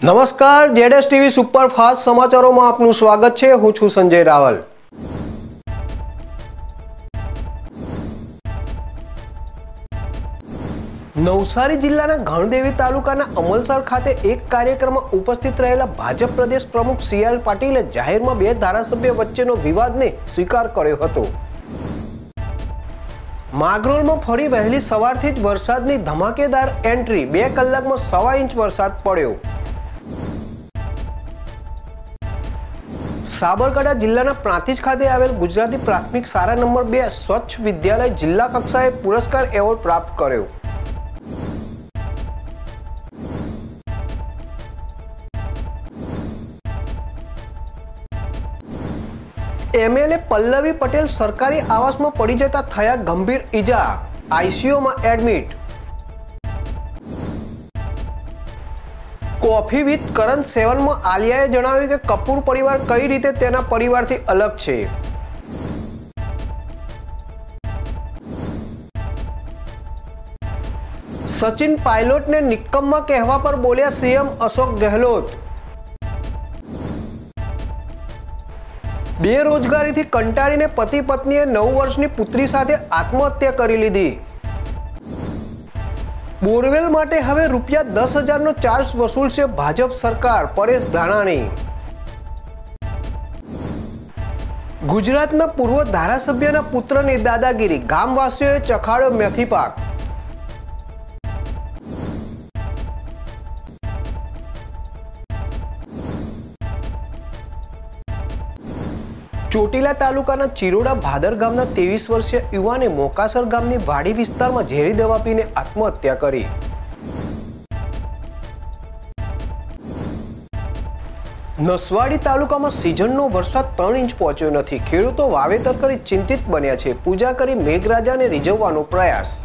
નમસ્કાર જેડેસ TV super fast સમાચારોમાં આપનું સ્વાગત છે. હું છું સંજય રાવલ. નવસારી જિલ્લાના ગણદેવી તાલુકાના અમલસર ખાતે એક કાર્યક્રમમાં ઉપસ્થિત રહેલા ભાજપ પ્રદેશ પ્રમુખ સી આર પાટીલે જાહેરમાં બે ધારાસભ્ય વચ્ચેનો વિવાદને સ્વીકાર કર્યો હતો. માગરોળમાં ફરી વહેલી સવારથી જ વરસાદની ધમાકેદાર એન્ટ્રી, બે કલાકમાં સવા ઇંચ વરસાદ પડ્યો. સાબરકાંઠા જિલ્લાના પ્રાંતિજ ખાતે આવેલ ગુજરાતી પ્રાથમિક શાળા નંબર બે સ્વચ્છ વિદ્યાલય જિલ્લા કક્ષાએ પુરસ્કાર એવોર્ડ પ્રાપ્ત કર્યો. એમએલએ પલ્લવી પટેલ સરકારી આવાસમાં પડી જતા થયા ગંભીર ઈજા. આઈસીયુમાં એડમિટ. કોફી વિથ કરણ સેવનમાં આલિયાએ જણાવ્યું કે કપૂર પરિવાર કઈ રીતે તેના પરિવારથી અલગ છે. સચિન પાયલોટને નિક્કમમાં કહેવા પર બોલ્યા સીએમ અશોક ગેહલોત. બેરોજગારીથી કંટાળીને પતિ પત્નીએ નવ વર્ષની પુત્રી સાથે આત્મહત્યા કરી લીધી. બોરવેલ માટે હવે રૂપિયા દસ હજારનો ચાર્જ વસૂલશે ભાજપ સરકાર, પરેશ ધાનાણી. ગુજરાતના પૂર્વ ધારાસભ્યના પુત્રની દાદાગીરી, ગામવાસીઓએ ચખાડ્યો મેથી પાક. ચોટીલા તાલુકાના ચિરોડા ભાદર ગામના ત્રેવીસ વર્ષીય યુવાને મોકાસર ગામની વાડી વિસ્તારમાં ઝેરી દવા પીને આત્મહત્યા કરી. નસવાડી તાલુકામાં સિઝનનો વરસાદ ત્રણ ઇંચ પહોંચ્યો નથી. ખેડૂતો વાવેતર કરી ચિંતિત બન્યા છે. પૂજા કરી મેઘરાજાને રીઝવવાનો પ્રયાસ.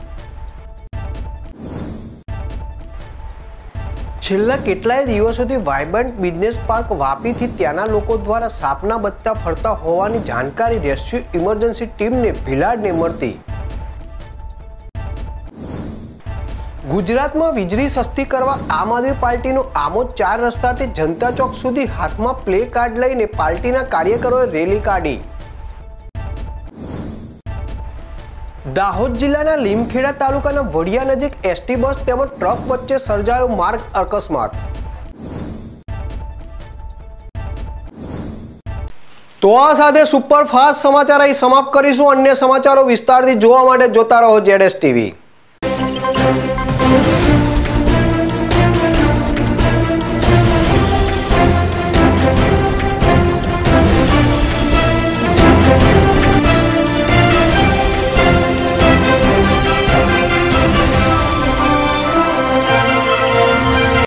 છેલ્લા કેટલાય દિવસોથી વાયબ્રન્ટ બિઝનેસ પાર્ક વાપીથી ત્યાંના લોકો દ્વારા સાપના બચ્ચા ફરતા હોવાની જાણકારી રેસ્ક્યુ ઇમરજન્સી ટીમને ભીલાડને મળતી. ગુજરાતમાં વીજળી સસ્તી કરવા આમ આદમી પાર્ટીનો આમોદ ચાર રસ્તાથી જનતા ચોક સુધી હાથમાં પ્લે કાર્ડ લઈને પાર્ટીના કાર્યકરોએ રેલી કાઢી. દાહોદ જિલ્લાના લીમખેડા તાલુકાના વડિયા નજીક એસટી બસ તેમજ ટ્રક વચ્ચે સર્જાયો માર્ગ અકસ્માત. તો આ સાથે સુપર ફાસ્ટ સમાચાર અહીં સમાપ્ત કરીશું. અન્ય સમાચારો વિસ્તારથી જોવા માટે જોતા રહો જેડએસ ટીવી.